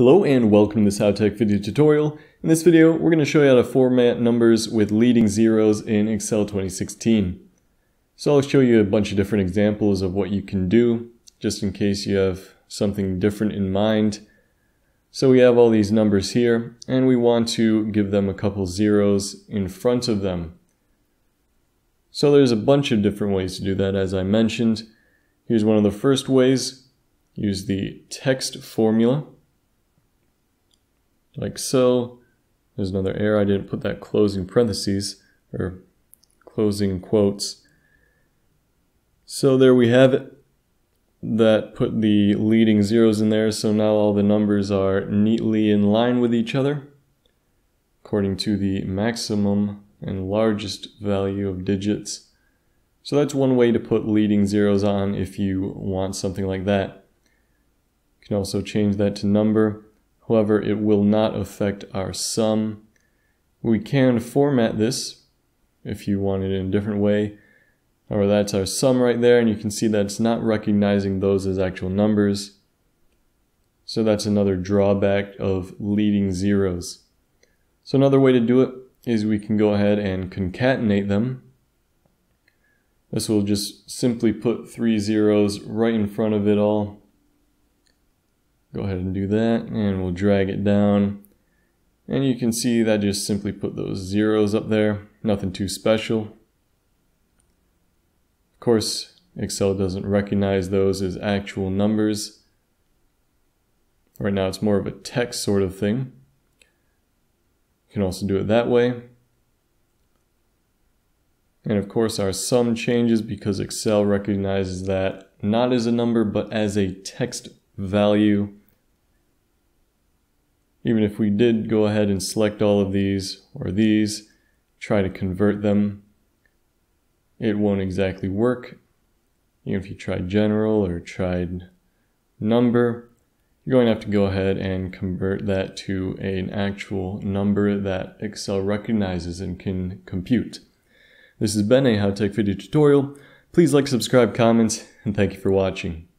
Hello and welcome to this HowTech video tutorial. In this video, we're going to show you how to format numbers with leading zeros in Excel 2016. So I'll show you a bunch of different examples of what you can do, just in case you have something different in mind. So we have all these numbers here, and we want to give them a couple zeros in front of them. So there's a bunch of different ways to do that, as I mentioned. Here's one of the first ways. Use the text formula like so. There's another error. I didn't put that closing parentheses or closing quotes. So there we have it. That put the leading zeros in there. So now all the numbers are neatly in line with each other according to the maximum and largest value of digits. So that's one way to put leading zeros on if you want something like that. You can also change that to number. However, it will not affect our sum. We can format this if you want it in a different way. Or that's our sum right there, and you can see that it's not recognizing those as actual numbers. So that's another drawback of leading zeros. So another way to do it is we can go ahead and concatenate them. This will just simply put three zeros right in front of it all Go ahead and do that and we'll drag it down. And you can see that just simply put those zeros up there. Nothing too special. Of course, Excel doesn't recognize those as actual numbers. Right now it's more of a text sort of thing. You can also do it that way. And of course our sum changes because Excel recognizes that not as a number but as a text value even if we did go ahead and select all of these or these, try to convert them, it won't exactly work. Even if you tried general or tried number, you're going to have to go ahead and convert that to an actual number that Excel recognizes and can compute. This has been a HowTech video tutorial. Please like, subscribe, comment, and thank you for watching.